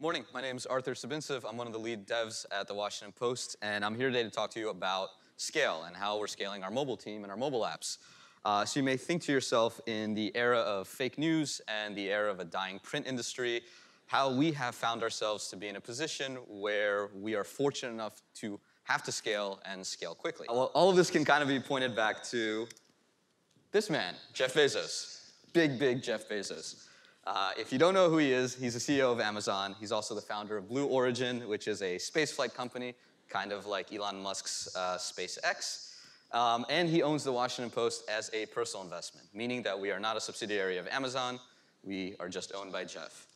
Morning, my name is Arthur Sabintsev. I'm one of the lead devs at the Washington Post, and I'm here today to talk to you about scale and how we're scaling our mobile team and our mobile apps. Uh, so you may think to yourself, in the era of fake news and the era of a dying print industry, how we have found ourselves to be in a position where we are fortunate enough to have to scale and scale quickly. All of this can kind of be pointed back to this man, Jeff Bezos. Big, big Jeff Bezos. Uh, if you don't know who he is, he's the CEO of Amazon. He's also the founder of Blue Origin, which is a spaceflight company, kind of like Elon Musk's uh, SpaceX. Um, and he owns the Washington Post as a personal investment, meaning that we are not a subsidiary of Amazon. We are just owned by Jeff.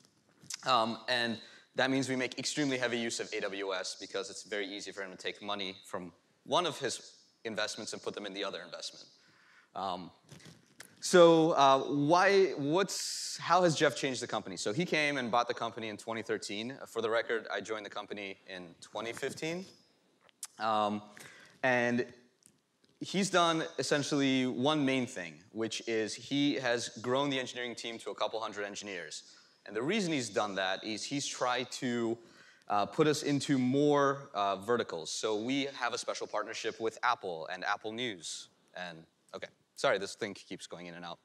Um, and that means we make extremely heavy use of AWS because it's very easy for him to take money from one of his investments and put them in the other investment. Um, so uh, why, what's, how has Jeff changed the company? So he came and bought the company in 2013. For the record, I joined the company in 2015. Um, and he's done essentially one main thing, which is he has grown the engineering team to a couple hundred engineers. And the reason he's done that is he's tried to uh, put us into more uh, verticals. So we have a special partnership with Apple and Apple News. And okay. Sorry, this thing keeps going in and out.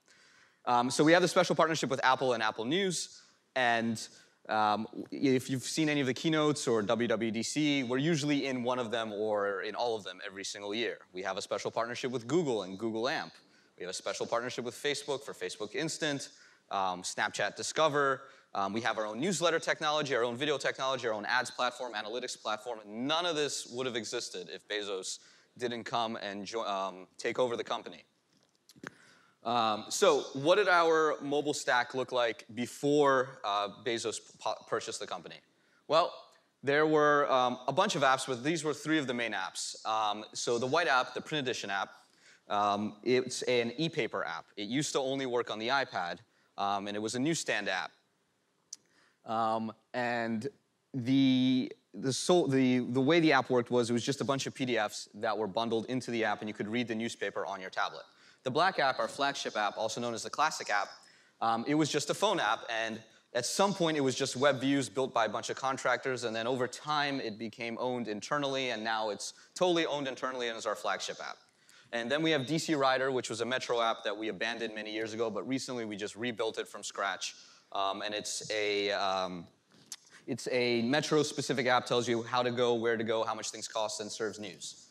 Um, so we have the special partnership with Apple and Apple News, and um, if you've seen any of the keynotes or WWDC, we're usually in one of them or in all of them every single year. We have a special partnership with Google and Google AMP. We have a special partnership with Facebook for Facebook Instant, um, Snapchat Discover. Um, we have our own newsletter technology, our own video technology, our own ads platform, analytics platform. None of this would have existed if Bezos didn't come and um, take over the company. Um, so, what did our mobile stack look like before uh, Bezos purchased the company? Well, there were um, a bunch of apps, but these were three of the main apps. Um, so, the white app, the print edition app, um, it's an e-paper app. It used to only work on the iPad, um, and it was a newsstand app. Um, and the the, so, the, the way the app worked was it was just a bunch of PDFs that were bundled into the app, and you could read the newspaper on your tablet. The Black app, our flagship app, also known as the Classic app, um, it was just a phone app, and at some point it was just web views built by a bunch of contractors, and then over time it became owned internally, and now it's totally owned internally and is our flagship app. And then we have DC Rider, which was a Metro app that we abandoned many years ago, but recently we just rebuilt it from scratch. Um, and it's a, um, it's a Metro specific app, tells you how to go, where to go, how much things cost, and serves news.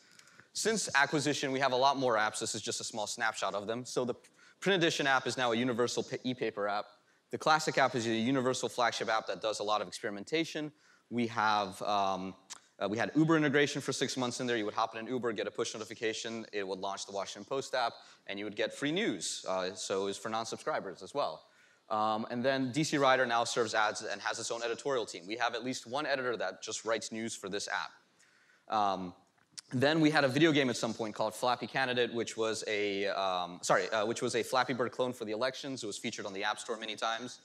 Since acquisition, we have a lot more apps. This is just a small snapshot of them. So the print edition app is now a universal e-paper app. The classic app is a universal flagship app that does a lot of experimentation. We have um, uh, we had Uber integration for six months in there. You would hop in an Uber, get a push notification. It would launch the Washington Post app, and you would get free news. Uh, so it was for non-subscribers as well. Um, and then DC Rider now serves ads and has its own editorial team. We have at least one editor that just writes news for this app. Um, then we had a video game at some point called Flappy Candidate, which was a um, sorry, uh, which was a Flappy Bird clone for the elections. It was featured on the App Store many times.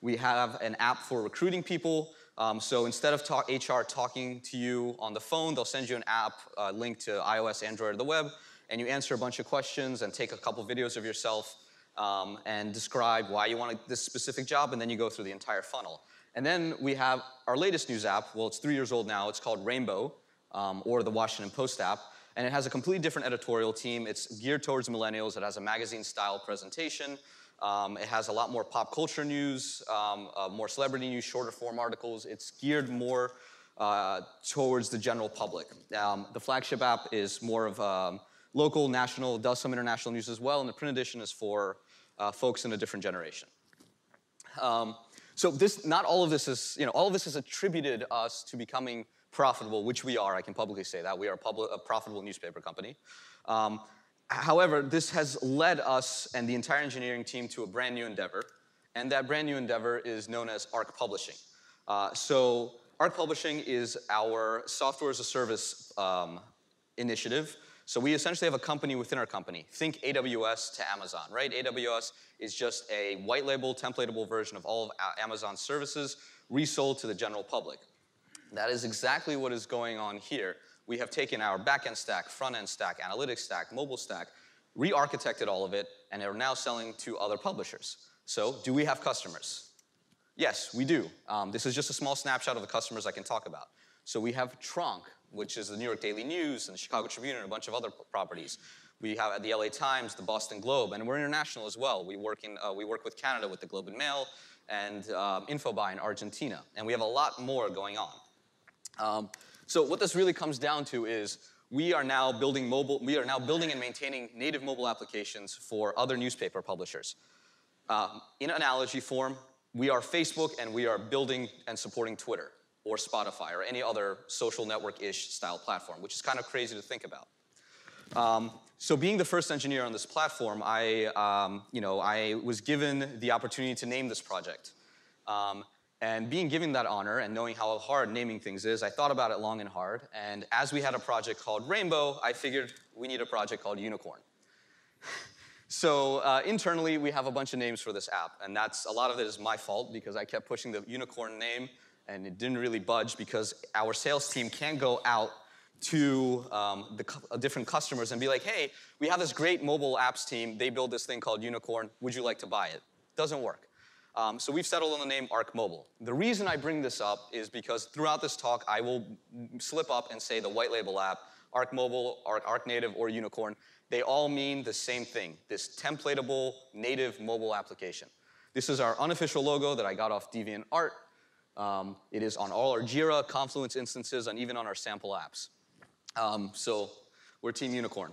We have an app for recruiting people. Um, so instead of talk, HR talking to you on the phone, they'll send you an app uh, linked to iOS, Android, or the web, and you answer a bunch of questions and take a couple videos of yourself um, and describe why you want this specific job, and then you go through the entire funnel. And then we have our latest news app. Well, it's three years old now. It's called Rainbow um, or the Washington Post app. And it has a completely different editorial team. It's geared towards millennials. It has a magazine style presentation. Um, it has a lot more pop culture news, um, uh, more celebrity news, shorter form articles. It's geared more uh, towards the general public. Um, the flagship app is more of um, local, national, does some international news as well, and the print edition is for uh, folks in a different generation. Um, so this, not all of this is, you know, all of this has attributed us to becoming profitable, which we are, I can publicly say that. We are a, public, a profitable newspaper company. Um, however, this has led us and the entire engineering team to a brand new endeavor, and that brand new endeavor is known as Arc Publishing. Uh, so Arc Publishing is our software as a service um, initiative. So we essentially have a company within our company. Think AWS to Amazon, right? AWS is just a white label, templatable version of all of Amazon's services resold to the general public. That is exactly what is going on here. We have taken our backend stack, front end stack, analytics stack, mobile stack, re architected all of it, and are now selling to other publishers. So, do we have customers? Yes, we do. Um, this is just a small snapshot of the customers I can talk about. So we have Tronc, which is the New York Daily News and the Chicago Tribune and a bunch of other properties. We have the LA Times, the Boston Globe, and we're international as well. We work, in, uh, we work with Canada with the Globe and Mail and um, Infobae in Argentina, and we have a lot more going on. Um, so what this really comes down to is we are now building mobile, we are now building and maintaining native mobile applications for other newspaper publishers. Um, in analogy form, we are Facebook and we are building and supporting Twitter or Spotify or any other social network-ish style platform, which is kind of crazy to think about. Um, so being the first engineer on this platform, I, um, you know, I was given the opportunity to name this project. Um, and being given that honor and knowing how hard naming things is, I thought about it long and hard. And as we had a project called Rainbow, I figured we need a project called Unicorn. so uh, internally, we have a bunch of names for this app. And that's a lot of it is my fault because I kept pushing the Unicorn name and it didn't really budge because our sales team can't go out to um, the uh, different customers and be like, hey, we have this great mobile apps team. They build this thing called Unicorn. Would you like to buy it? Doesn't work. Um, so we've settled on the name Arc Mobile. The reason I bring this up is because throughout this talk, I will slip up and say the white label app, Arc Mobile, Arc, Arc Native, or Unicorn. They all mean the same thing, this templatable native mobile application. This is our unofficial logo that I got off DeviantArt. Um, it is on all our Jira, Confluence instances, and even on our sample apps. Um, so we're Team Unicorn.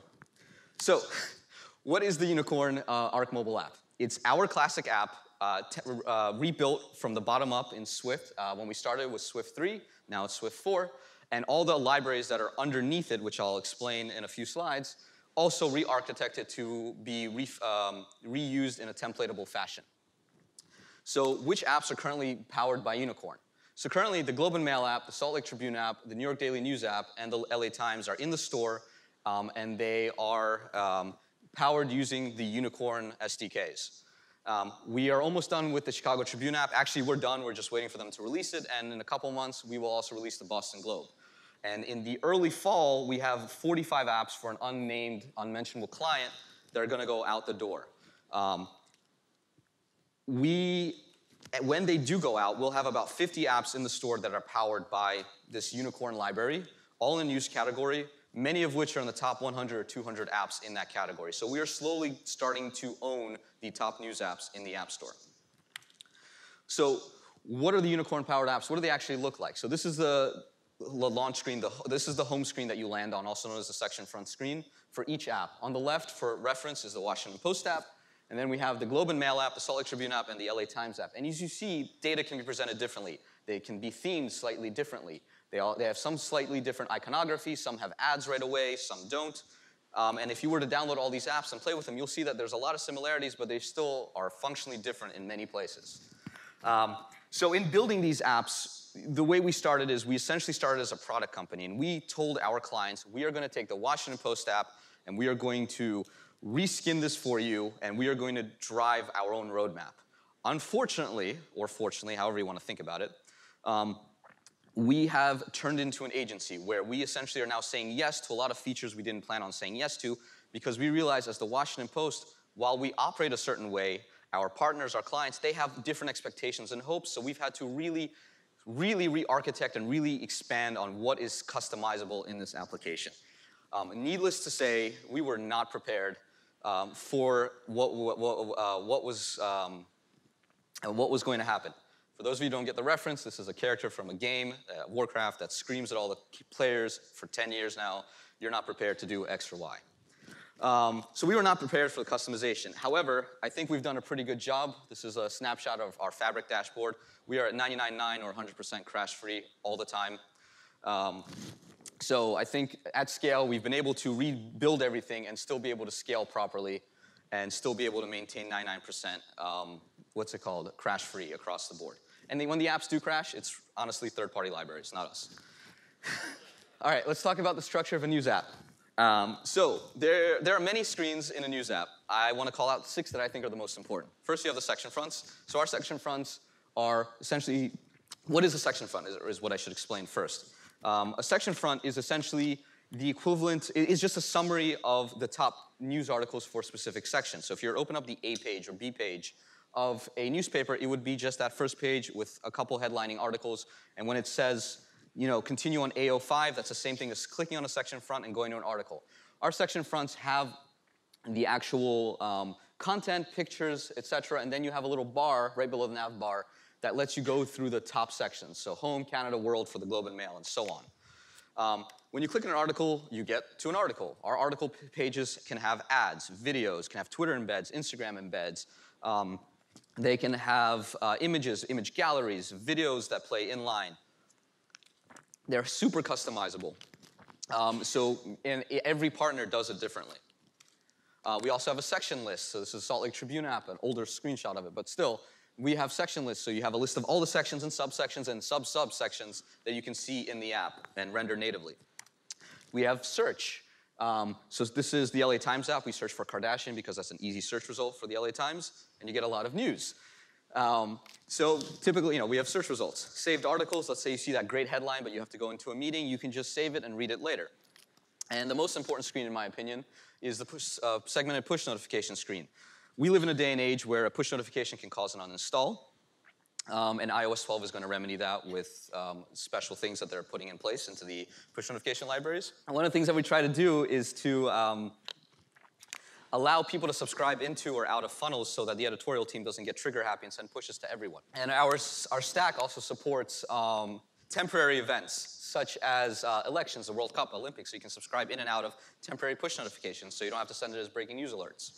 So what is the Unicorn uh, Arc mobile app? It's our classic app uh, uh, rebuilt from the bottom up in Swift. Uh, when we started with Swift 3, now it's Swift 4. And all the libraries that are underneath it, which I'll explain in a few slides, also re-architected to be re um, reused in a templatable fashion. So which apps are currently powered by Unicorn? So currently, the Globe and Mail app, the Salt Lake Tribune app, the New York Daily News app, and the LA Times are in the store, um, and they are um, powered using the Unicorn SDKs. Um, we are almost done with the Chicago Tribune app. Actually, we're done. We're just waiting for them to release it, and in a couple months, we will also release the Boston Globe. And in the early fall, we have 45 apps for an unnamed, unmentionable client that are going to go out the door. Um, we when they do go out, we'll have about 50 apps in the store that are powered by this unicorn library, all in use category, many of which are in the top 100 or 200 apps in that category. So we are slowly starting to own the top news apps in the App Store. So what are the unicorn powered apps? What do they actually look like? So this is the, the launch screen. The, this is the home screen that you land on, also known as the section front screen for each app. On the left, for reference, is the Washington Post app. And then we have the Globe and Mail app, the Salt Lake Tribune app, and the LA Times app. And as you see, data can be presented differently. They can be themed slightly differently. They, all, they have some slightly different iconography. Some have ads right away, some don't. Um, and if you were to download all these apps and play with them, you'll see that there's a lot of similarities, but they still are functionally different in many places. Um, so in building these apps, the way we started is we essentially started as a product company, and we told our clients, we are going to take the Washington Post app, and we are going to reskin this for you, and we are going to drive our own roadmap. Unfortunately, or fortunately, however you want to think about it, um, we have turned into an agency where we essentially are now saying yes to a lot of features we didn't plan on saying yes to because we realize as the Washington Post, while we operate a certain way, our partners, our clients, they have different expectations and hopes, so we've had to really, really re-architect and really expand on what is customizable in this application. Um, needless to say, we were not prepared um, for what, what, what, uh, what was, um, what was going to happen. For those of you who don't get the reference, this is a character from a game, uh, Warcraft, that screams at all the players for 10 years now, you're not prepared to do X or Y. Um, so we were not prepared for the customization. However, I think we've done a pretty good job. This is a snapshot of our Fabric dashboard. We are at 99.9 or 100% crash-free all the time. Um, so I think at scale, we've been able to rebuild everything and still be able to scale properly and still be able to maintain 99%, um, what's it called, crash-free across the board. And then when the apps do crash, it's honestly third-party libraries, not us. All right, let's talk about the structure of a news app. Um, so there, there are many screens in a news app. I want to call out six that I think are the most important. First, you have the section fronts. So our section fronts are essentially, what is a section front is, is what I should explain first. Um, a section front is essentially the equivalent, is just a summary of the top news articles for a specific sections. So if you open up the A page or B page of a newspaper, it would be just that first page with a couple headlining articles. And when it says, you know, continue on AO5, that's the same thing as clicking on a section front and going to an article. Our section fronts have the actual um, content, pictures, etc., and then you have a little bar right below the nav bar that lets you go through the top sections. So home, Canada, world for the Globe and Mail, and so on. Um, when you click on an article, you get to an article. Our article pages can have ads, videos, can have Twitter embeds, Instagram embeds. Um, they can have uh, images, image galleries, videos that play inline. They're super customizable. Um, so and every partner does it differently. Uh, we also have a section list. So this is Salt Lake Tribune app, an older screenshot of it, but still, we have section lists. So you have a list of all the sections and subsections and sub-subsections that you can see in the app and render natively. We have search. Um, so this is the LA Times app. We search for Kardashian because that's an easy search result for the LA Times, and you get a lot of news. Um, so typically, you know, we have search results. Saved articles, let's say you see that great headline, but you have to go into a meeting, you can just save it and read it later. And the most important screen, in my opinion, is the push, uh, segmented push notification screen. We live in a day and age where a push notification can cause an uninstall. Um, and iOS 12 is going to remedy that with um, special things that they're putting in place into the push notification libraries. And one of the things that we try to do is to um, allow people to subscribe into or out of funnels so that the editorial team doesn't get trigger happy and send pushes to everyone. And our, our stack also supports um, temporary events such as uh, elections, the World Cup, Olympics, so you can subscribe in and out of temporary push notifications so you don't have to send it as breaking news alerts.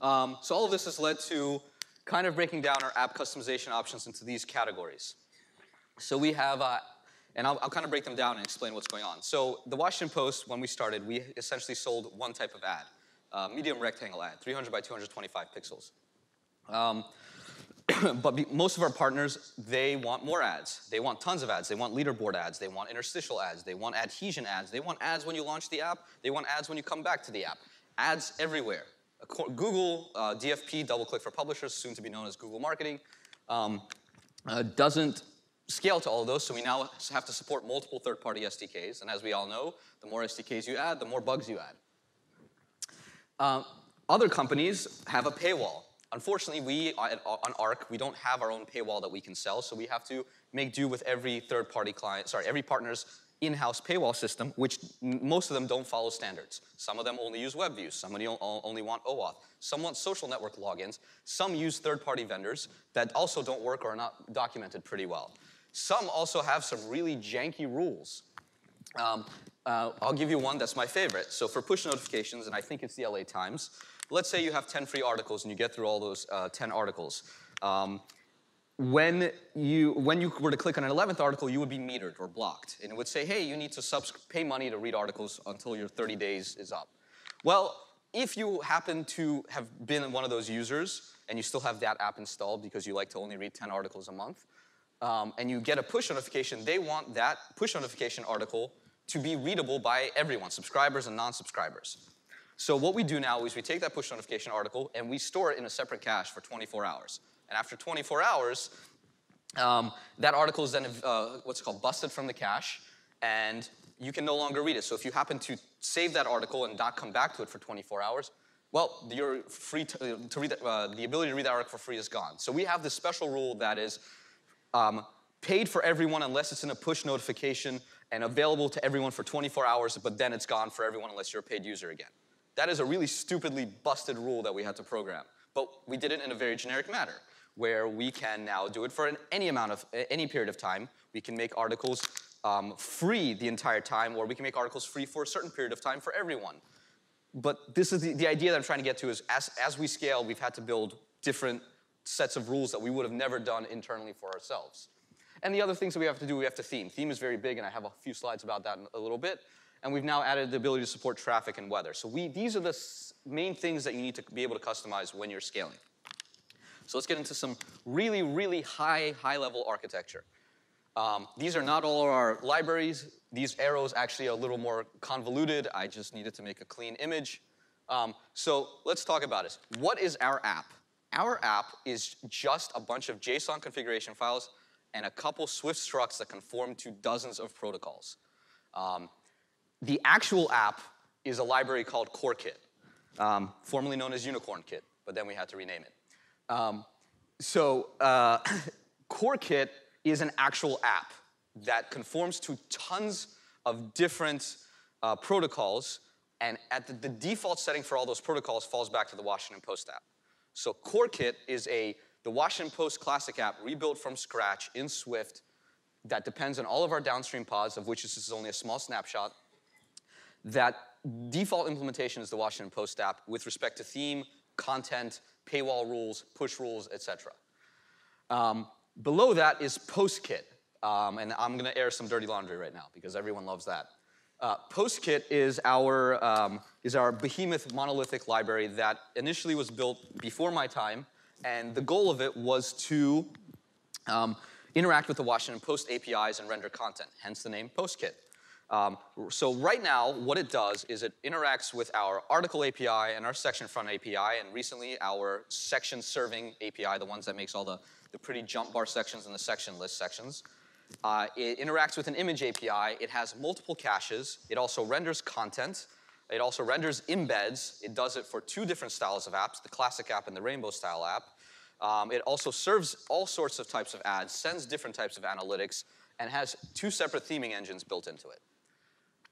Um, so all of this has led to kind of breaking down our app customization options into these categories. So we have, uh, and I'll, I'll, kind of break them down and explain what's going on. So the Washington Post, when we started, we essentially sold one type of ad, uh, medium rectangle ad, 300 by 225 pixels. Um, but most of our partners, they want more ads. They want tons of ads. They want leaderboard ads. They want interstitial ads. They want adhesion ads. They want ads when you launch the app. They want ads when you come back to the app. Ads everywhere. Google uh, DFP, DoubleClick for Publishers, soon to be known as Google Marketing, um, uh, doesn't scale to all of those, so we now have to support multiple third-party SDKs. And as we all know, the more SDKs you add, the more bugs you add. Uh, other companies have a paywall. Unfortunately, we on Arc, we don't have our own paywall that we can sell, so we have to make do with every third-party client, sorry, every partner's in-house paywall system, which most of them don't follow standards. Some of them only use web views. Some only want OAuth. Some want social network logins. Some use third-party vendors that also don't work or are not documented pretty well. Some also have some really janky rules. Um, uh, I'll give you one that's my favorite. So for push notifications, and I think it's the LA Times, let's say you have 10 free articles and you get through all those uh, 10 articles. Um, when you, when you were to click on an 11th article, you would be metered or blocked. And it would say, hey, you need to subs- pay money to read articles until your 30 days is up. Well, if you happen to have been one of those users and you still have that app installed because you like to only read 10 articles a month, um, and you get a push notification, they want that push notification article to be readable by everyone, subscribers and non-subscribers. So what we do now is we take that push notification article and we store it in a separate cache for 24 hours. And after 24 hours, um, that article is then uh, what's called busted from the cache, and you can no longer read it. So if you happen to save that article and not come back to it for 24 hours, well, you're free to, uh, to read uh, the ability to read that article for free is gone. So we have this special rule that is um, paid for everyone unless it's in a push notification and available to everyone for 24 hours, but then it's gone for everyone unless you're a paid user again. That is a really stupidly busted rule that we had to program. But we did it in a very generic manner where we can now do it for an, any amount of, any period of time. We can make articles um, free the entire time, or we can make articles free for a certain period of time for everyone. But this is the, the idea that I'm trying to get to is as, as we scale, we've had to build different sets of rules that we would have never done internally for ourselves. And the other things that we have to do, we have to theme. Theme is very big, and I have a few slides about that in a little bit. And we've now added the ability to support traffic and weather. So we, these are the main things that you need to be able to customize when you're scaling. So let's get into some really, really high, high-level architecture. Um, these are not all our libraries. These arrows actually are a little more convoluted. I just needed to make a clean image. Um, so let's talk about this. What is our app? Our app is just a bunch of JSON configuration files and a couple Swift structs that conform to dozens of protocols. Um, the actual app is a library called CoreKit, um, formerly known as Unicorn Kit, but then we had to rename it. Um, so uh, CoreKit is an actual app that conforms to tons of different uh, protocols, and at the, the default setting for all those protocols falls back to the Washington Post app. So CoreKit is a the Washington Post classic app rebuilt from scratch in Swift that depends on all of our downstream pods, of which this is only a small snapshot. That default implementation is the Washington Post app with respect to theme, content, paywall rules, push rules, etc. Um, below that is PostKit, um, and I'm going to air some dirty laundry right now because everyone loves that. Uh, PostKit is our, um, is our behemoth monolithic library that initially was built before my time, and the goal of it was to um, interact with the Washington Post APIs and render content, hence the name PostKit. Um, so right now, what it does is it interacts with our article API and our section front API, and recently our section serving API, the ones that makes all the, the pretty jump bar sections and the section list sections. Uh, it interacts with an image API. It has multiple caches. It also renders content. It also renders embeds. It does it for two different styles of apps, the classic app and the rainbow style app. Um, it also serves all sorts of types of ads, sends different types of analytics, and has two separate theming engines built into it.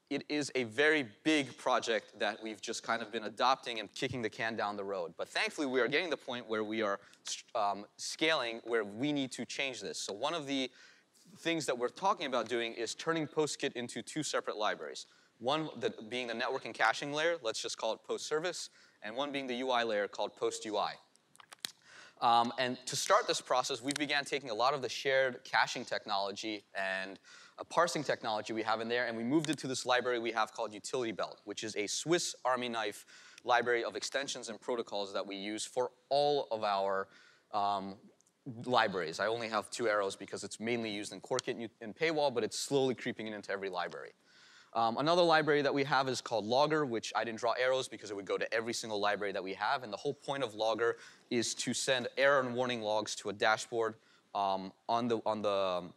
It is a very big project that we've just kind of been adopting and kicking the can down the road. But thankfully, we are getting to the point where we are um, scaling where we need to change this. So one of the things that we're talking about doing is turning PostKit into two separate libraries. One being the networking caching layer, let's just call it Post Service, and one being the UI layer called Post UI. Um, and to start this process, we began taking a lot of the shared caching technology and a parsing technology we have in there, and we moved it to this library we have called Utility Belt, which is a Swiss Army knife library of extensions and protocols that we use for all of our um, libraries. I only have two arrows because it's mainly used in CoreKit and Paywall, but it's slowly creeping into every library. Um, another library that we have is called Logger, which I didn't draw arrows because it would go to every single library that we have. And the whole point of Logger is to send error and warning logs to a dashboard um, on the on the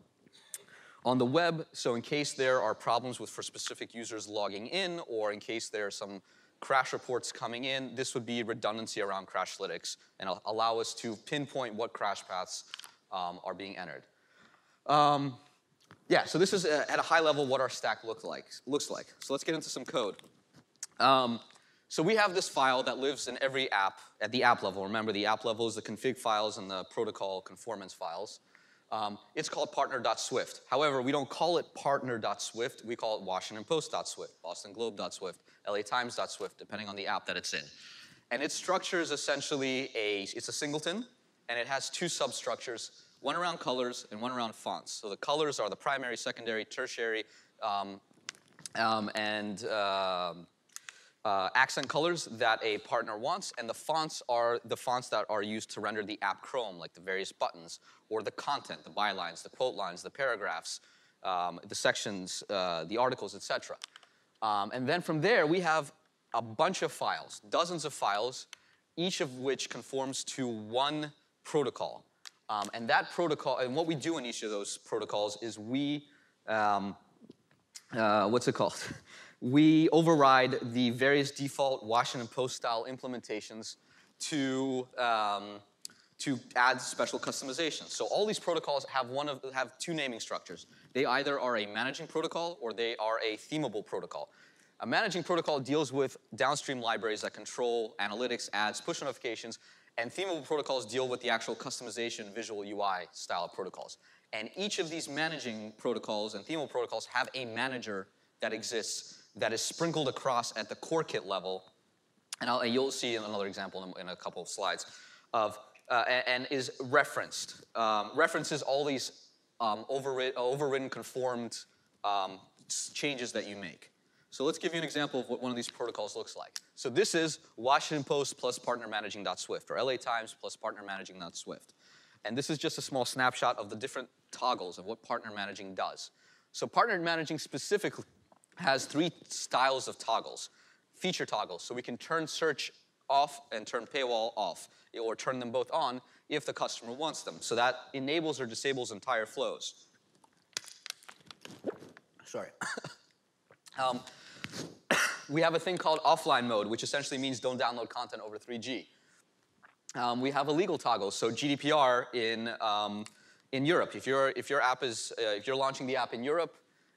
on the web. So in case there are problems with for specific users logging in, or in case there are some crash reports coming in, this would be redundancy around Crashlytics and allow us to pinpoint what crash paths um, are being entered. Um, yeah, so this is uh, at a high level what our stack look like, looks like. So let's get into some code. Um, so we have this file that lives in every app at the app level. Remember, the app level is the config files and the protocol conformance files. Um, it's called partner.swift. However, we don't call it partner.swift. We call it washingtonpost.swift, bostonglobe.swift, latimes.swift, depending on the app that it's in. And its structure is essentially a, it's a singleton, and it has two substructures one around colors and one around fonts. So the colors are the primary, secondary, tertiary, um, um, and uh, uh, accent colors that a partner wants, and the fonts are the fonts that are used to render the app Chrome, like the various buttons, or the content, the bylines, the quote lines, the paragraphs, um, the sections, uh, the articles, etc. Um, and then from there, we have a bunch of files, dozens of files, each of which conforms to one protocol. Um, and that protocol, and what we do in each of those protocols is we, um, uh, what's it called? we override the various default Washington Post style implementations to, um, to add special customizations. So all these protocols have one of have two naming structures. They either are a managing protocol or they are a themable protocol. A managing protocol deals with downstream libraries that control analytics, ads, push notifications, and themable protocols deal with the actual customization visual UI style protocols. And each of these managing protocols and themable protocols have a manager that exists that is sprinkled across at the core kit level. And, and you'll see another example in, in, a couple of slides of, uh, and, and, is referenced. Um, references all these um, overrid overridden conformed um, changes that you make. So let's give you an example of what one of these protocols looks like. So this is Washington Post plus partner managing.swift, or LA Times plus partner managing.swift. And this is just a small snapshot of the different toggles of what partner managing does. So partner managing specifically has three styles of toggles. Feature toggles, so we can turn search off and turn paywall off, or turn them both on if the customer wants them. So that enables or disables entire flows. Sorry. um, we have a thing called offline mode, which essentially means don't download content over 3G. um, we have a legal toggle. So GDPR in, um, in Europe, if, you if your app is, uh, if you're launching the app in Europe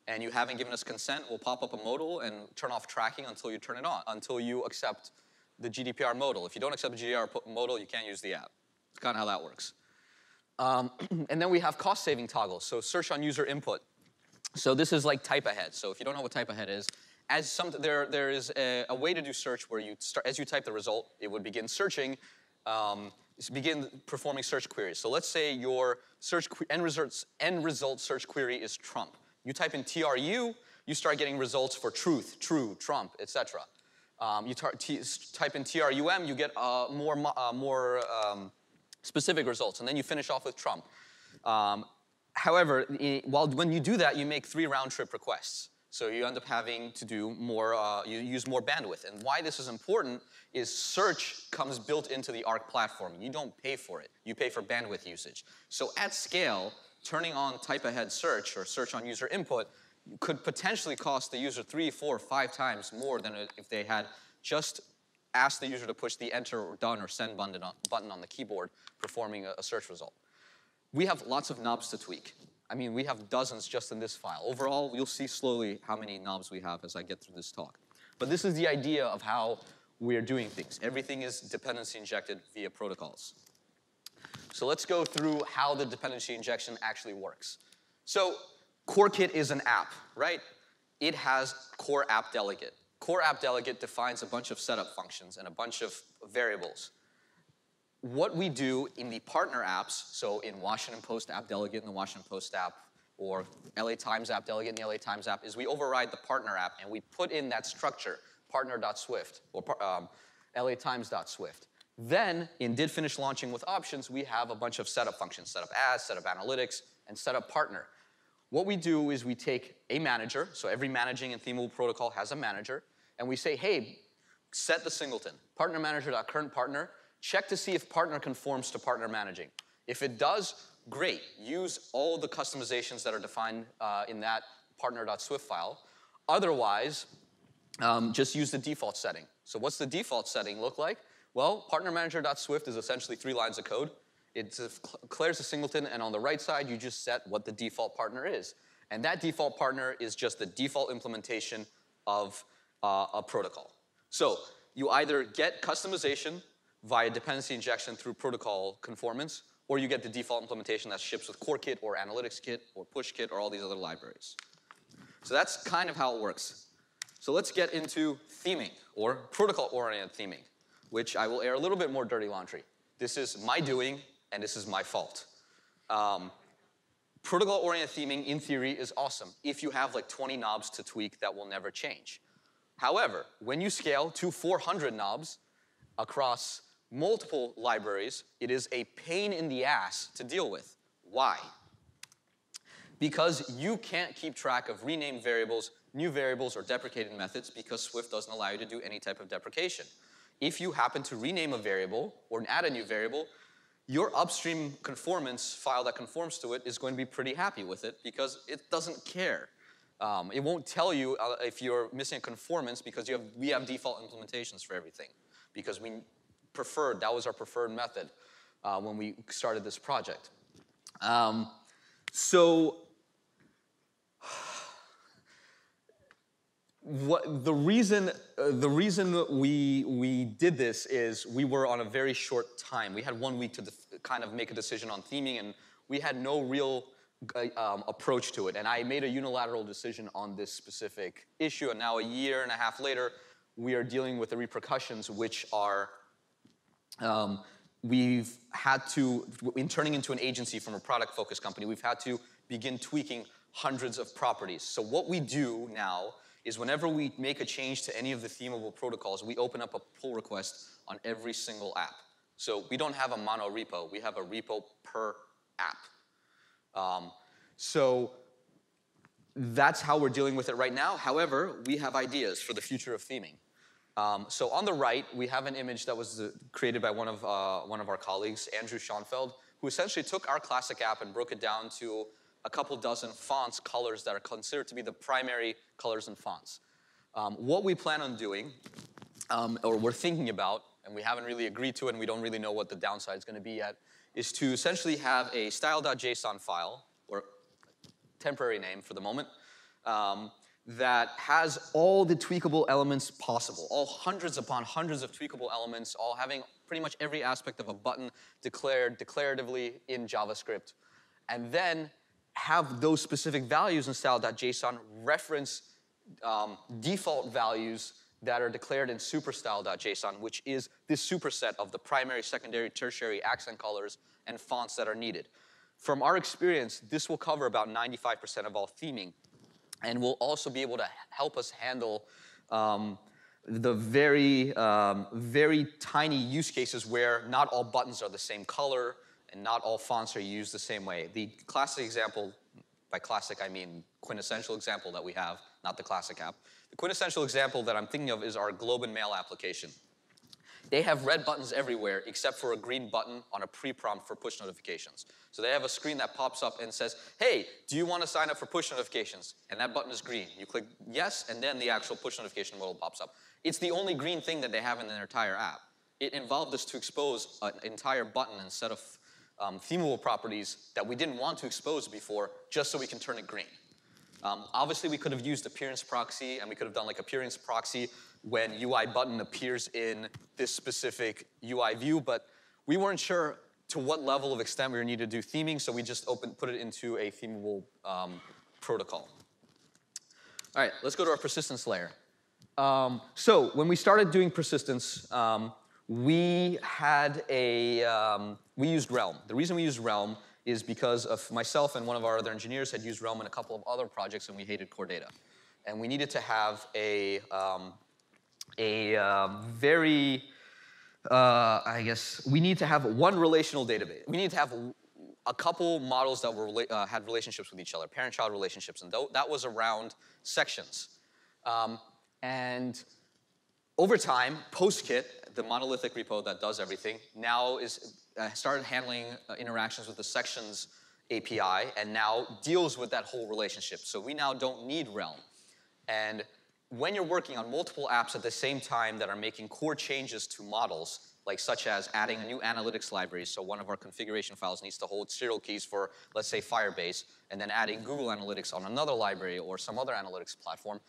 and you haven't given us consent, we'll pop up a modal and turn off tracking until you turn it on, until you accept the GDPR modal. If you don't accept the GDPR modal, you can't use the app. It's kind of how that works. Um, and then we have cost saving toggles. So search on user input. So this is like type ahead. So if you don't know what type ahead is, as some, there, there is a, a way to do search where you start, as you type the result, it would begin searching, um, begin performing search queries. So let's say your search end results, end result search query is Trump. You type in TRU, you start getting results for truth, true, Trump, etc. Um, you type in TRUM, you get uh, more, uh, more um, specific results, and then you finish off with Trump. Um, however, while, when you do that, you make three round-trip requests. So you end up having to do more, uh, you use more bandwidth. And why this is important is search comes built into the Arc platform. You don't pay for it. You pay for bandwidth usage. So at scale, turning on type ahead search or search on user input could potentially cost the user three, four, five times more than if they had just asked the user to push the enter or done or send button on, button on the keyboard performing a, search result. We have lots of knobs to tweak. I mean, we have dozens just in this file. Overall, you'll see slowly how many knobs we have as I get through this talk. But this is the idea of how we're doing things. Everything is dependency injected via protocols. So let's go through how the dependency injection actually works. So CoreKit is an app, right? It has core app delegate. Core app delegate defines a bunch of setup functions and a bunch of variables. What we do in the partner apps, so in Washington Post app delegate in the Washington Post app, or LA Times app delegate in the LA Times app, is we override the partner app and we put in that structure, partner.swift or um, latimes.swift. Then in did finish launching with options, we have a bunch of setup functions, setup ads, setup analytics, and setup partner. What we do is we take a manager, so every managing and themable protocol has a manager, and we say, hey, set the singleton, partner manager.current partner, check to see if partner conforms to partner managing. If it does, great. Use all the customizations that are defined uh, in that partner.swift file. Otherwise, um, just use the default setting. So what's the default setting look like? Well, partnermanager.swift is essentially three lines of code. It declares a singleton, and on the right side, you just set what the default partner is. And that default partner is just the default implementation of uh, a protocol. So you either get customization via dependency injection through protocol conformance, or you get the default implementation that ships with CoreKit or Analytics Kit or PushKit or all these other libraries. So that's kind of how it works. So let's get into theming or protocol-oriented theming, which I will air a little bit more dirty laundry. This is my doing and this is my fault. Um, Protocol-oriented theming, in theory, is awesome if you have like 20 knobs to tweak that will never change. However, when you scale to 400 knobs across multiple libraries, it is a pain in the ass to deal with. Why? Because you can't keep track of renamed variables, new variables, or deprecated methods because Swift doesn't allow you to do any type of deprecation. If you happen to rename a variable or add a new variable, your upstream conformance file that conforms to it is going to be pretty happy with it because it doesn't care. Um, it won't tell you uh, if you're missing a conformance because you have, we have default implementations for everything because we preferred, that was our preferred method uh, when we started this project. Um, so what the reason uh, the reason we we did this is we were on a very short time. We had one week to kind of make a decision on theming, and we had no real uh, um, approach to it. And I made a unilateral decision on this specific issue, and now a year and a half later, we are dealing with the repercussions, which are um, we've had to, in turning into an agency from a product-focused company, we've had to begin tweaking hundreds of properties. So what we do now is whenever we make a change to any of the themable protocols, we open up a pull request on every single app. So we don't have a mono repo, we have a repo per app. Um, so that's how we're dealing with it right now. However, we have ideas for the future of theming. Um, so on the right, we have an image that was uh, created by one of, uh, one of our colleagues, Andrew Schoenfeld, who essentially took our classic app and broke it down to a couple dozen fonts, colors that are considered to be the primary colors and fonts. Um, what we plan on doing, um, or we're thinking about, and we haven't really agreed to it, and we don't really know what the downside is going to be yet, is to essentially have a style.json file, or temporary name for the moment, um, that has all the tweakable elements possible, all hundreds upon hundreds of tweakable elements, all having pretty much every aspect of a button declared declaratively in JavaScript, and then have those specific values in style.json reference um, default values that are declared in superstyle.json, which is this superset of the primary, secondary, tertiary accent colors and fonts that are needed. From our experience, this will cover about 95% of all theming and will also be able to help us handle um, the very, um, very tiny use cases where not all buttons are the same color and not all fonts are used the same way. The classic example, by classic I mean quintessential example that we have, not the classic app. The quintessential example that I'm thinking of is our Globe and Mail application. They have red buttons everywhere except for a green button on a pre-prompt for push notifications. So they have a screen that pops up and says, hey, do you want to sign up for push notifications? And that button is green. You click yes, and then the actual push notification modal pops up. It's the only green thing that they have in their entire app. It involved us to expose an entire button instead of um, properties that we didn't want to expose before just so we can turn it green. Um, obviously, we could have used appearance proxy, and we could have done like appearance proxy when UI button appears in this specific UI view, but we weren't sure to what level of extent we need to do theming, so we just open, put it into a themable um, protocol. All right, let's go to our persistence layer. Um, so when we started doing persistence, um, we had a, um, we used Realm. The reason we used Realm is because of myself and one of our other engineers had used Realm in a couple of other projects and we hated core data. And we needed to have a, um, a um, very, uh, I guess, we need to have one relational database. We need to have a couple models that were, uh, had relationships with each other, parent-child relationships, and th that was around sections. Um, and over time, PostKit, the monolithic repo that does everything, now is uh, started handling uh, interactions with the sections API and now deals with that whole relationship. So we now don't need Realm. And when you're working on multiple apps at the same time that are making core changes to models, like such as adding a new analytics library, so one of our configuration files needs to hold serial keys for, let's say, Firebase, and then adding Google Analytics on another library or some other analytics platform,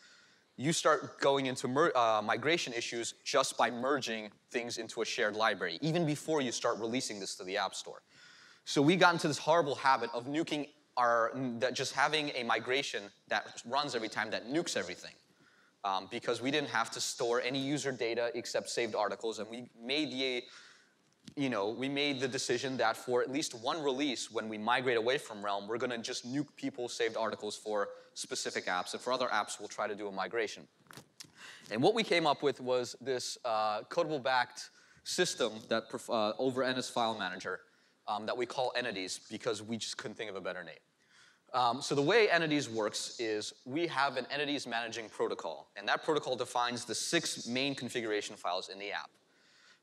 you start going into uh, migration issues just by merging things into a shared library, even before you start releasing this to the App Store. So we got into this horrible habit of nuking our, that just having a migration that runs every time that nukes everything. Um, because we didn't have to store any user data except saved articles, and we made the you know, we made the decision that for at least one release, when we migrate away from Realm, we're gonna just nuke people saved articles for specific apps, and for other apps, we'll try to do a migration. And what we came up with was this uh, codable-backed system that uh, over NS File Manager um, that we call entities because we just couldn't think of a better name. Um, so the way entities works is we have an entities managing protocol, and that protocol defines the six main configuration files in the app.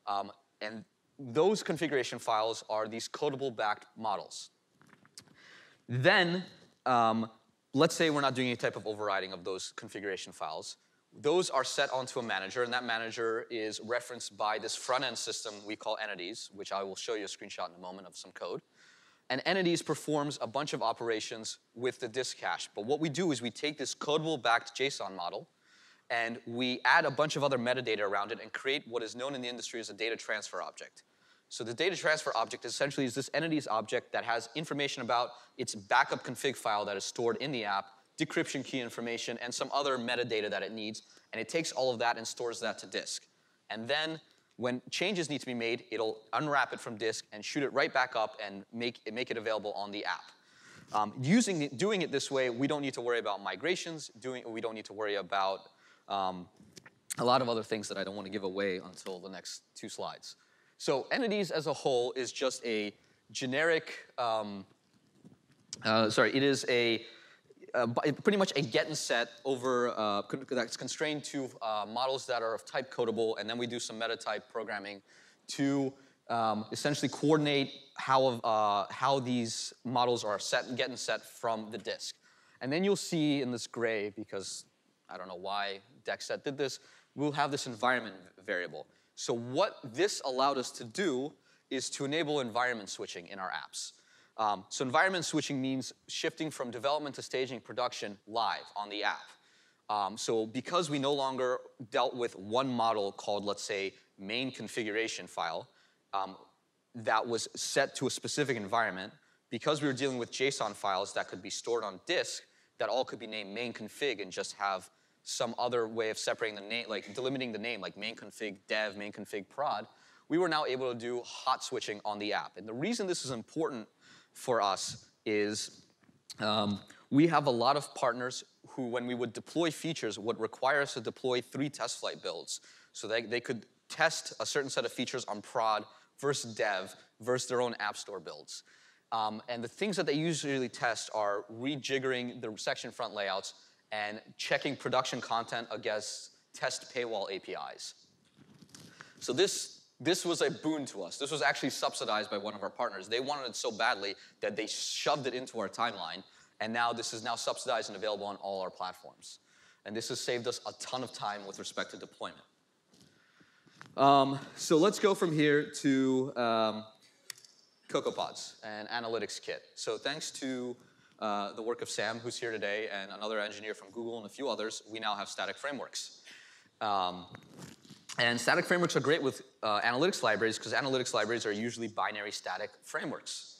Um, and those configuration files are these codable backed models. Then, um, let's say we're not doing any type of overriding of those configuration files. Those are set onto a manager, and that manager is referenced by this front-end system we call entities, which I will show you a screenshot in a moment of some code. And entities performs a bunch of operations with the disk cache. But what we do is we take this codable backed JSON model, and we add a bunch of other metadata around it and create what is known in the industry as a data transfer object. So the data transfer object essentially is this entities object that has information about its backup config file that is stored in the app, decryption key information, and some other metadata that it needs, and it takes all of that and stores that to disk. And then when changes need to be made, it'll unwrap it from disk and shoot it right back up and make it, make it available on the app. Um, using it, doing it this way, we don't need to worry about migrations. Doing, we don't need to worry about um, a lot of other things that I don't want to give away until the next two slides. So entities as a whole is just a generic, um, uh, sorry, it is a uh, pretty much a get and set over uh, that's constrained to uh, models that are of type codable, and then we do some meta type programming to um, essentially coordinate how, uh, how these models are set and getting set from the disk. And then you'll see in this gray, because I don't know why Deckset did this, we'll have this environment variable. So what this allowed us to do is to enable environment switching in our apps. Um, so environment switching means shifting from development to staging production live on the app. Um, so because we no longer dealt with one model called, let's say, main configuration file um, that was set to a specific environment, because we were dealing with JSON files that could be stored on disk, that all could be named main config and just have some other way of separating the name, like delimiting the name, like main config dev, main config prod, we were now able to do hot switching on the app. And the reason this is important for us is um, we have a lot of partners who, when we would deploy features, would require us to deploy three TestFlight builds. So they, they could test a certain set of features on prod versus dev versus their own app store builds. Um, and the things that they usually test are rejiggering the section front layouts and checking production content against test paywall APIs. So this this was a boon to us. This was actually subsidized by one of our partners. They wanted it so badly that they shoved it into our timeline, and now this is now subsidized and available on all our platforms. And this has saved us a ton of time with respect to deployment. Um, so let's go from here to um, CocoaPods and Analytics Kit. So thanks to uh, the work of Sam, who's here today, and another engineer from Google and a few others, we now have static frameworks. Um, and static frameworks are great with uh, analytics libraries because analytics libraries are usually binary static frameworks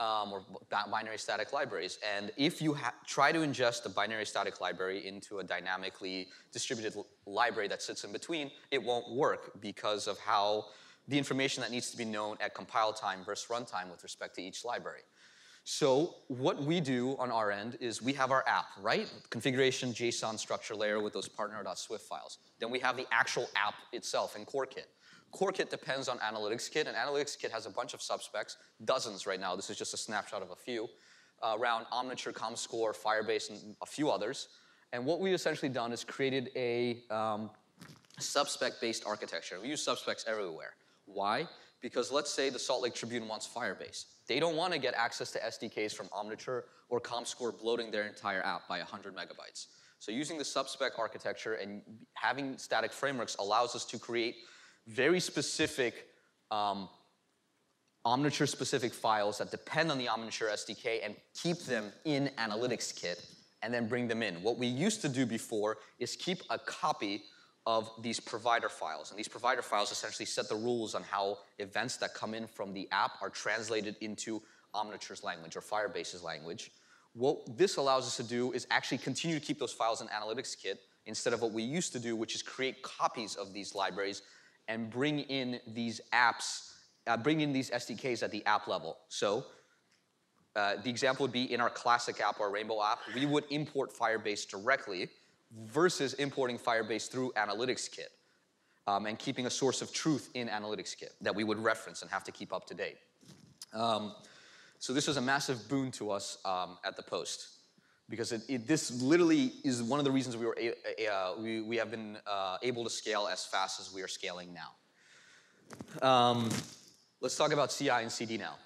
um, or binary static libraries. And if you try to ingest a binary static library into a dynamically distributed library that sits in between, it won't work because of how the information that needs to be known at compile time versus runtime with respect to each library. So what we do on our end is we have our app, right? Configuration JSON structure layer with those partner.swift files. Then we have the actual app itself in CoreKit. CoreKit depends on Analytics Kit, and Analytics Kit has a bunch of subspecs, dozens right now. This is just a snapshot of a few, uh, around Omniture, ComScore, Firebase, and a few others. And what we've essentially done is created a um, subspec-based architecture. We use subspecs everywhere. Why? Because let's say the Salt Lake Tribune wants Firebase. They don't want to get access to SDKs from Omniture or ComScore bloating their entire app by 100 megabytes. So using the subspec architecture and having static frameworks allows us to create very specific um, Omniture specific files that depend on the Omniture SDK and keep them in Analytics Kit and then bring them in. What we used to do before is keep a copy of these provider files. And these provider files essentially set the rules on how events that come in from the app are translated into Omniture's language or Firebase's language. What this allows us to do is actually continue to keep those files in Analytics Kit instead of what we used to do, which is create copies of these libraries and bring in these apps, uh, bring in these SDKs at the app level. So uh, the example would be in our classic app or Rainbow app, we would import Firebase directly versus importing Firebase through Analytics Kit um, and keeping a source of truth in Analytics Kit that we would reference and have to keep up to date. Um, so this was a massive boon to us um, at the Post because it, it, this literally is one of the reasons we, were a, uh, we, we have been uh, able to scale as fast as we are scaling now. Um, let's talk about CI and CD now.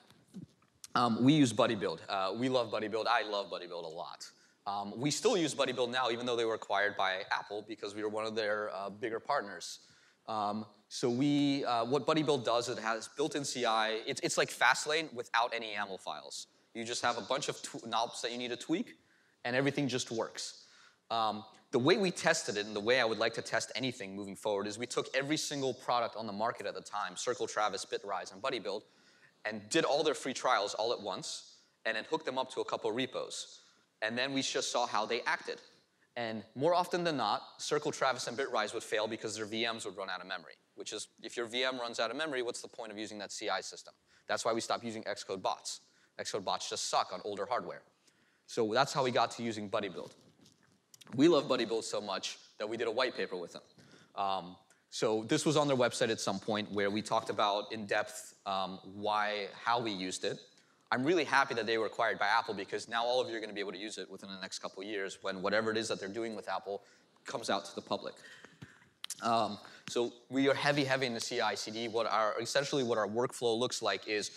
Um, we use BuddyBuild. Uh, we love BuddyBuild. I love BuddyBuild a lot. Um, we still use BuddyBuild now, even though they were acquired by Apple because we were one of their uh, bigger partners. Um, so we, uh, what BuddyBuild does, it has built-in CI. It's, it's like Fastlane without any YAML files. You just have a bunch of knobs that you need to tweak, and everything just works. Um, the way we tested it, and the way I would like to test anything moving forward, is we took every single product on the market at the time, Circle Travis, Bitrise, and BuddyBuild, and did all their free trials all at once, and then hooked them up to a couple repos and then we just saw how they acted. And more often than not, Circle, Travis, and Bitrise would fail because their VMs would run out of memory, which is, if your VM runs out of memory, what's the point of using that CI system? That's why we stopped using Xcode bots. Xcode bots just suck on older hardware. So that's how we got to using BuddyBuild. We love BuddyBuild so much that we did a white paper with them. Um, so this was on their website at some point where we talked about in depth um, why, how we used it, I'm really happy that they were acquired by Apple because now all of you are going to be able to use it within the next couple years when whatever it is that they're doing with Apple comes out to the public. Um, so we are heavy, heavy in the CI/CD. What our essentially what our workflow looks like is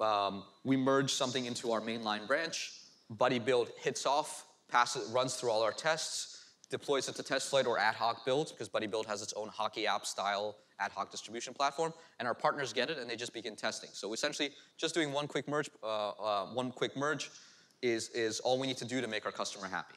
um, we merge something into our mainline branch. BuddyBuild hits off, passes, runs through all our tests, deploys it to TestFlight or ad hoc builds because BuddyBuild has its own HockeyApp style ad hoc distribution platform, and our partners get it and they just begin testing. So essentially, just doing one quick merge, uh, uh, one quick merge is, is all we need to do to make our customer happy.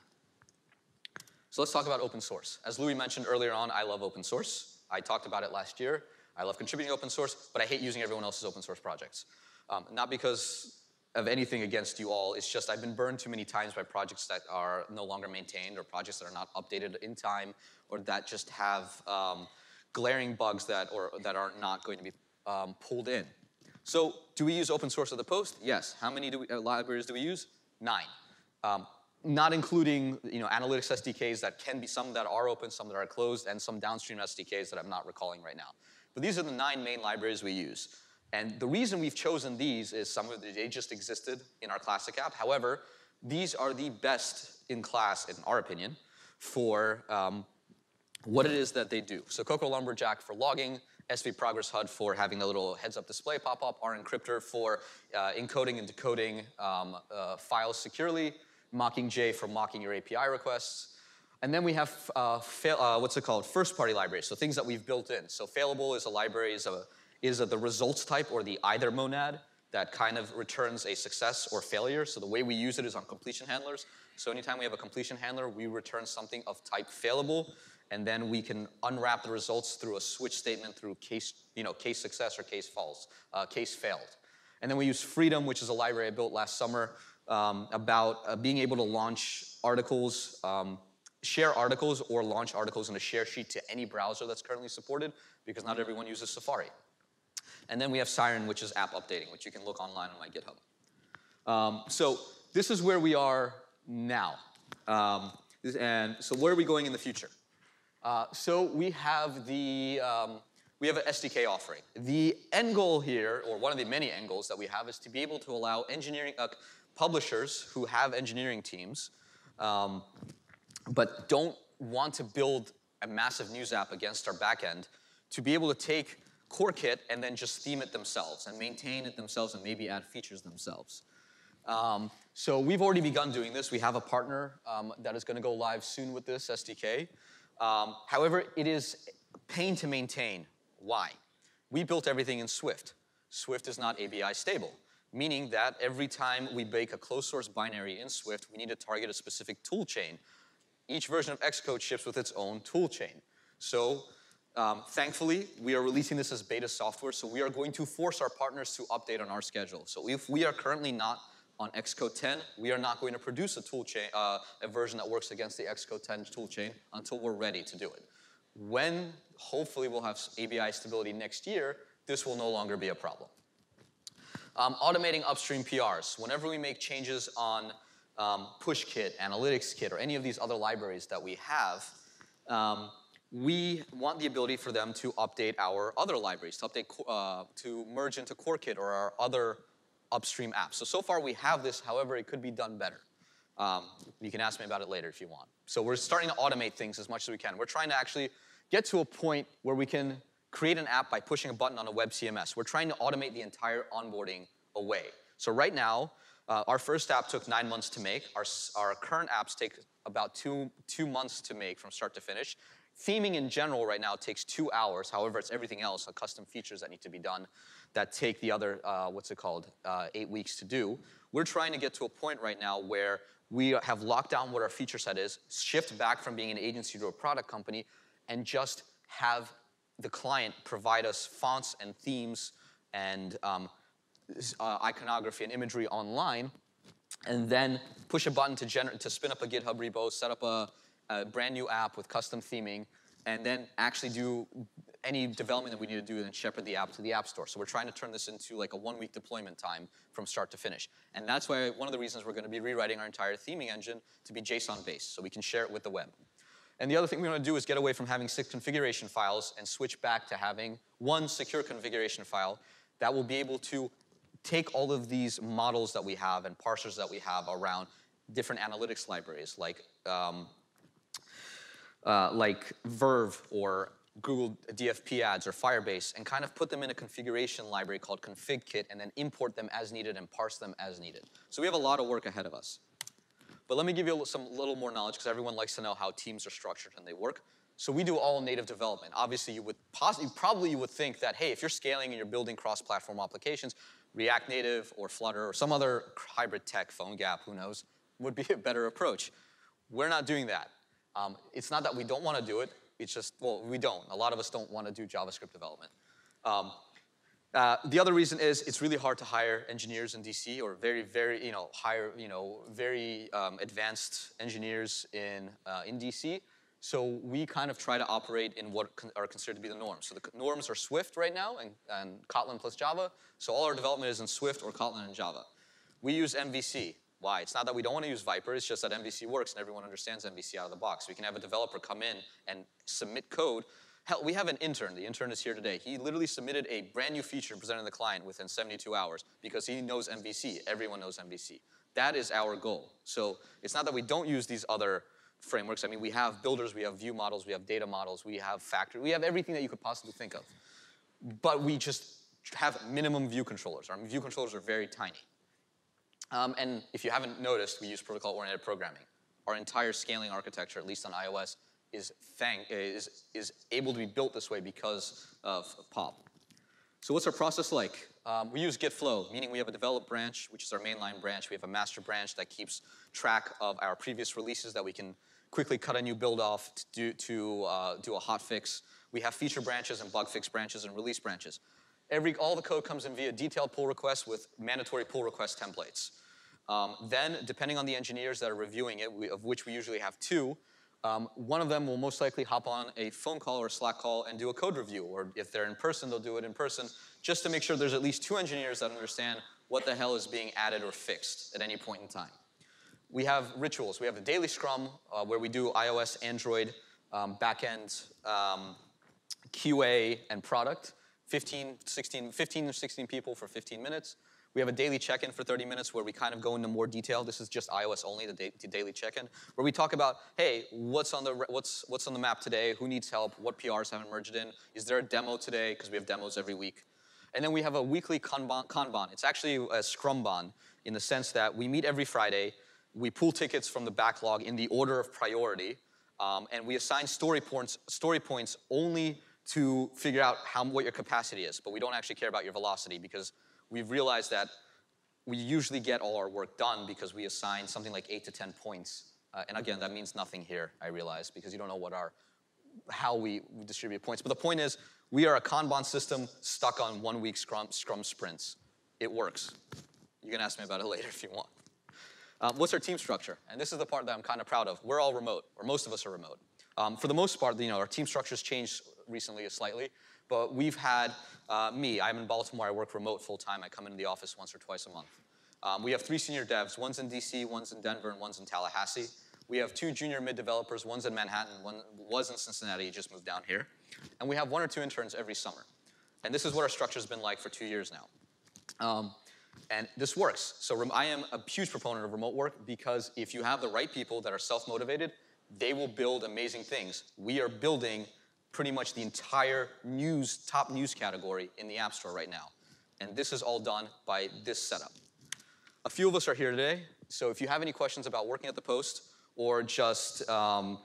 So let's talk about open source. As Louis mentioned earlier on, I love open source. I talked about it last year. I love contributing open source, but I hate using everyone else's open source projects. Um, not because of anything against you all. It's just I've been burned too many times by projects that are no longer maintained or projects that are not updated in time or that just have um, glaring bugs that, or, that are not going to be um, pulled in. So do we use open source at the post? Yes. How many do we, uh, libraries do we use? Nine. Um, not including you know, analytics SDKs that can be some that are open, some that are closed, and some downstream SDKs that I'm not recalling right now. But these are the nine main libraries we use. And the reason we've chosen these is some of the, they just existed in our classic app. However, these are the best in class, in our opinion, for um, what it is that they do. So Cocoa Lumberjack for logging, SV Progress HUD for having a little heads-up display pop up, RNCryptor for uh, encoding and decoding um, uh, files securely, Mockingjay for mocking your API requests. And then we have uh, uh, what's it called? First-party libraries, so things that we've built in. So Failable is a library, is a is a, the results type or the either monad that kind of returns a success or failure. So the way we use it is on completion handlers. So anytime we have a completion handler, we return something of type failable, and then we can unwrap the results through a switch statement through case, you know, case success or case false, uh, case failed. And then we use Freedom, which is a library I built last summer um, about uh, being able to launch articles, um, share articles or launch articles in a share sheet to any browser that's currently supported because not everyone uses Safari. And then we have Siren, which is app updating, which you can look online on my GitHub. Um, so this is where we are now. Um, and so where are we going in the future? Uh, so we have the um, we have an SDK offering. The end goal here, or one of the many end goals that we have, is to be able to allow engineering uh, publishers who have engineering teams, um, but don't want to build a massive news app against our backend, to be able to take CoreKit and then just theme it themselves and maintain it themselves and maybe add features themselves. Um, so we've already begun doing this. We have a partner um, that is going to go live soon with this SDK. Um, however, it is pain to maintain. Why? We built everything in Swift. Swift is not ABI stable, meaning that every time we bake a closed source binary in Swift, we need to target a specific tool chain. Each version of Xcode ships with its own tool chain. So um, thankfully, we are releasing this as beta software, so we are going to force our partners to update on our schedule. So if we are currently not on Xcode 10, we are not going to produce a toolchain, uh, a version that works against the Xcode 10 toolchain until we're ready to do it. When hopefully we'll have ABI stability next year, this will no longer be a problem. Um, automating upstream PRs. Whenever we make changes on um, PushKit, Analytics Kit, or any of these other libraries that we have, um, we want the ability for them to update our other libraries, to update, uh, to merge into CoreKit or our other upstream apps. So, so far we have this, however, it could be done better. Um, you can ask me about it later if you want. So we're starting to automate things as much as we can. We're trying to actually get to a point where we can create an app by pushing a button on a web CMS. We're trying to automate the entire onboarding away. So right now, uh, our first app took nine months to make. Our, our current apps take about two, two months to make from start to finish. Theming in general right now takes two hours. However, it's everything else, custom features that need to be done that take the other, uh, what's it called, uh, eight weeks to do. We're trying to get to a point right now where we have locked down what our feature set is, shift back from being an agency to a product company, and just have the client provide us fonts and themes and um, uh, iconography and imagery online, and then push a button to, gener- to spin up a GitHub repo, set up a a brand new app with custom theming, and then actually do any development that we need to do and shepherd the app to the App Store. So we're trying to turn this into like a one-week deployment time from start to finish. And that's why one of the reasons we're going to be rewriting our entire theming engine to be JSON-based, so we can share it with the web. And the other thing we want to do is get away from having six configuration files and switch back to having one secure configuration file that will be able to take all of these models that we have and parsers that we have around different analytics libraries like um, uh, like Verve or Google DFP ads or Firebase and kind of put them in a configuration library called ConfigKit and then import them as needed and parse them as needed. So we have a lot of work ahead of us. But let me give you some little more knowledge because everyone likes to know how teams are structured and they work. So we do all native development. Obviously, you would probably you would think that hey, if you're scaling and you're building cross-platform applications, React Native or Flutter or some other hybrid tech, PhoneGap, who knows, would be a better approach. We're not doing that. Um, it's not that we don't want to do it. It's just well, we don't. A lot of us don't want to do JavaScript development. Um, uh, the other reason is it's really hard to hire engineers in DC or very, very, you know, hire, you know, very um, advanced engineers in, uh, in DC. So we kind of try to operate in what are considered to be the norms. So the norms are Swift right now and, and Kotlin plus Java. So all our development is in Swift or Kotlin and Java. We use MVC. Why? It's not that we don't want to use Viper, it's just that MVC works and everyone understands MVC out of the box. We can have a developer come in and submit code. Hell, we have an intern. The intern is here today. He literally submitted a brand new feature presented to the client within 72 hours because he knows MVC. Everyone knows MVC. That is our goal. So it's not that we don't use these other frameworks. I mean, we have builders, we have view models, we have data models, we have factory, we have everything that you could possibly think of. But we just have minimum view controllers. Our view controllers are very tiny. Um, and if you haven't noticed, we use protocol-oriented programming. Our entire scaling architecture, at least on iOS, is, is, is able to be built this way because of POP. So what's our process like? Um, we use Git flow, meaning we have a develop branch, which is our mainline branch. We have a master branch that keeps track of our previous releases that we can quickly cut a new build off to do, to, uh, do a hot fix. We have feature branches and bug fix branches and release branches. Every, all the code comes in via detailed pull requests with mandatory pull request templates. Um, then, depending on the engineers that are reviewing it, we, of which we usually have two, um, one of them will most likely hop on a phone call or a Slack call and do a code review. Or if they're in person, they'll do it in person, just to make sure there's at least two engineers that understand what the hell is being added or fixed at any point in time. We have rituals. We have the daily scrum uh, where we do iOS, Android, um, backend, um, QA, and product. 15, 16, 15 or 16 people for 15 minutes. We have a daily check-in for 30 minutes where we kind of go into more detail. This is just iOS only, the, da- the daily check-in, where we talk about, hey, what's on the what's what's on the map today? Who needs help? What PRs haven't merged in? Is there a demo today? Because we have demos every week. And then we have a weekly Kanban. Kanban. It's actually a Scrumban in the sense that we meet every Friday. We pull tickets from the backlog in the order of priority, um, and we assign story points, story points only to figure out how, what your capacity is, but we don't actually care about your velocity because we've realized that we usually get all our work done because we assign something like eight to 10 points. Uh, and again, that means nothing here, I realize, because you don't know what our, how we, we distribute points. But the point is, we are a Kanban system stuck on one week scrum, scrum sprints. It works. You can ask me about it later if you want. Um, what's our team structure? And this is the part that I'm kind of proud of. We're all remote, or most of us are remote. Um, for the most part, you know, our team structure's changed recently slightly, but we've had uh, me. I'm in Baltimore. I work remote full time. I come into the office once or twice a month. Um, we have three senior devs. One's in DC, one's in Denver, and one's in Tallahassee. We have two junior mid developers. One's in Manhattan, one was in Cincinnati. He just moved down here. And we have one or two interns every summer. And this is what our structure's been like for two years now. Um, and this works. So I am a huge proponent of remote work because if you have the right people that are self-motivated, they will build amazing things. We are building pretty much the entire news, top news category in the App Store right now. And this is all done by this setup. A few of us are here today, so if you have any questions about working at the Post or just um,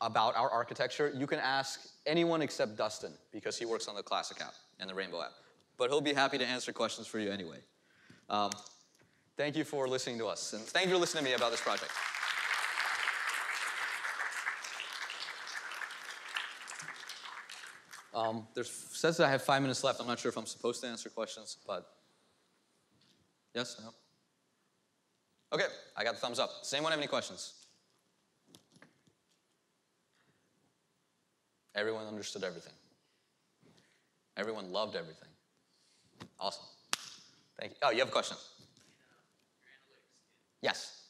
about our architecture, you can ask anyone except Dustin because he works on the Classic app and the Rainbow app. But he'll be happy to answer questions for you anyway. Um, thank you for listening to us, and thank you for listening to me about this project. Um, there says that I have five minutes left. I'm not sure if I'm supposed to answer questions, but yes, no. Okay, I got the thumbs up. Does anyone have any questions? Everyone understood everything. Everyone loved everything. Awesome. Thank you. Oh, you have a question? Yes.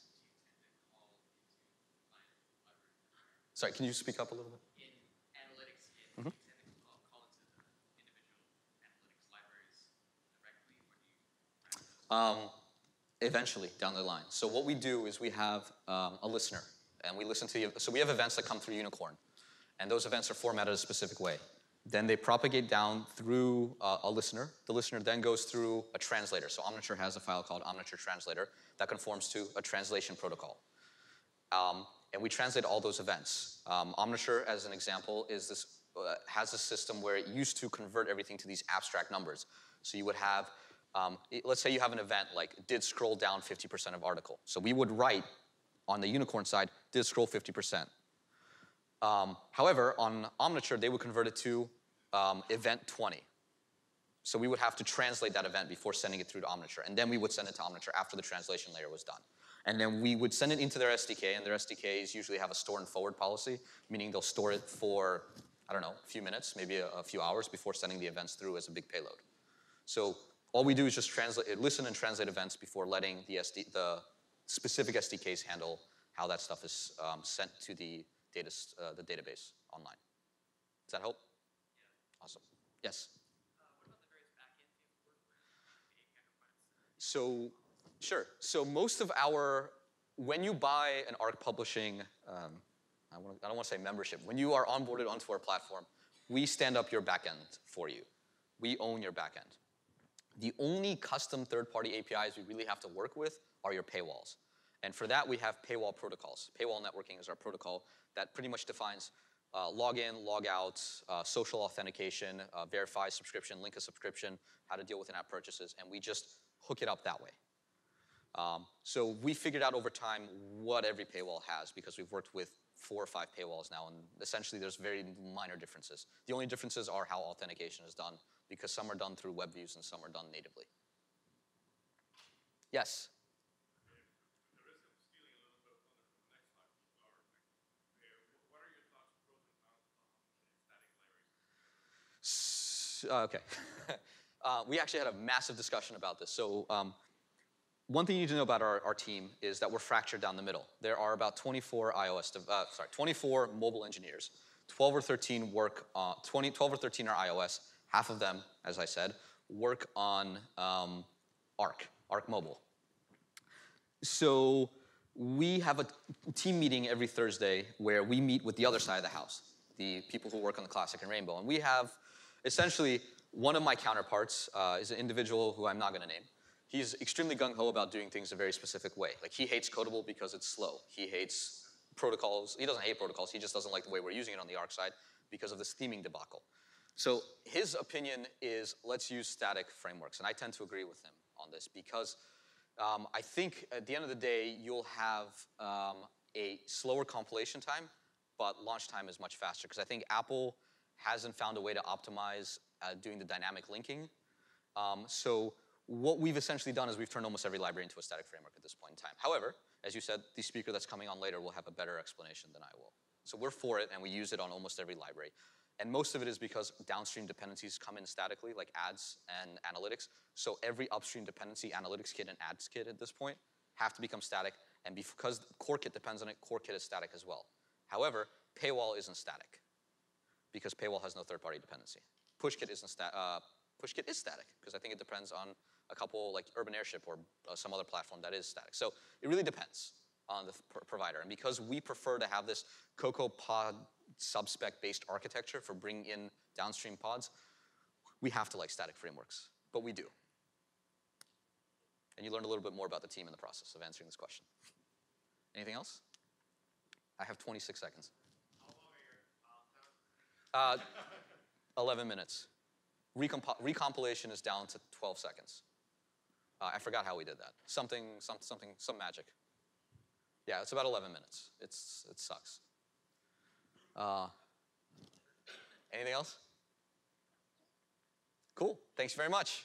Sorry, can you speak up a little bit? Um, eventually, down the line. So what we do is we have um, a listener, and we listen to the, so we have events that come through Unicorn, and those events are formatted a specific way. Then they propagate down through uh, a listener. The listener then goes through a translator. So Omniture has a file called Omniture Translator that conforms to a translation protocol. Um, and we translate all those events. Um, Omniture, as an example, is this uh, has a system where it used to convert everything to these abstract numbers. So you would have, um, let's say you have an event like did scroll down 50% of article. So we would write on the unicorn side, did scroll 50%. Um, however, on Omniture, they would convert it to um, event 20. So we would have to translate that event before sending it through to Omniture, and then we would send it to Omniture after the translation layer was done. And then we would send it into their SDK, and their SDKs usually have a store and forward policy, meaning they'll store it for, I don't know, a few minutes, maybe a, a few hours before sending the events through as a big payload. So all we do is just translate, listen and translate events before letting the, SD, the specific SDKs handle how that stuff is um, sent to the, data, uh, the database online. Does that help? Yeah. Awesome. Yes? So, sure. So most of our, when you buy an ARC publishing, um, I, wanna, I don't want to say membership, when you are onboarded onto our platform, we stand up your backend for you. We own your backend. The only custom third-party APIs we really have to work with are your paywalls. And for that, we have paywall protocols. Paywall networking is our protocol that pretty much defines uh, login, logout, uh, social authentication, uh, verify subscription, link a subscription, how to deal with in-app purchases, and we just hook it up that way. Um, so we figured out over time what every paywall has because we've worked with four or five paywalls now, and essentially there's very minor differences. The only differences are how authentication is done because some are done through web views and some are done natively. Yes? Uh, okay. uh, we actually had a massive discussion about this. So, um, one thing you need to know about our, our team is that we're fractured down the middle. There are about 24 iOS, uh, sorry, 24 mobile engineers. 12 or 13 work on, 20, 12 or 13 are iOS. Half of them, as I said, work on um, Arc, Arc Mobile. So we have a team meeting every Thursday where we meet with the other side of the house, the people who work on the Classic and Rainbow. And we have essentially one of my counterparts uh, is an individual who I'm not going to name. He's extremely gung ho about doing things a very specific way. Like he hates Codable because it's slow. He hates protocols. He doesn't hate protocols. He just doesn't like the way we're using it on the Arc side because of this theming debacle. So his opinion is let's use static frameworks, and I tend to agree with him on this because um, I think at the end of the day you'll have um, a slower compilation time, but launch time is much faster because I think Apple hasn't found a way to optimize uh, doing the dynamic linking. Um, so what we've essentially done is we've turned almost every library into a static framework at this point in time. However, as you said, the speaker that's coming on later will have a better explanation than I will. So we're for it, and we use it on almost every library. And most of it is because downstream dependencies come in statically, like ads and analytics. So every upstream dependency, analytics kit and ads kit at this point, have to become static. And because CoreKit depends on it, CoreKit is static as well. However, paywall isn't static because paywall has no third-party dependency. PushKit isn't sta- uh, PushKit is static because I think it depends on a couple like Urban Airship or uh, some other platform that is static. So it really depends on the pr- provider. And because we prefer to have this Cocoa Pod subspec based architecture for bringing in downstream pods, we have to like static frameworks, but we do. And you learned a little bit more about the team in the process of answering this question. Anything else? I have 26 seconds. Uh, 11 minutes. Recompi- recompilation is down to 12 seconds. Uh, I forgot how we did that. Something, some, something, some magic. Yeah, it's about 11 minutes. It's, it sucks. Uh, anything else? Cool. Thanks very much.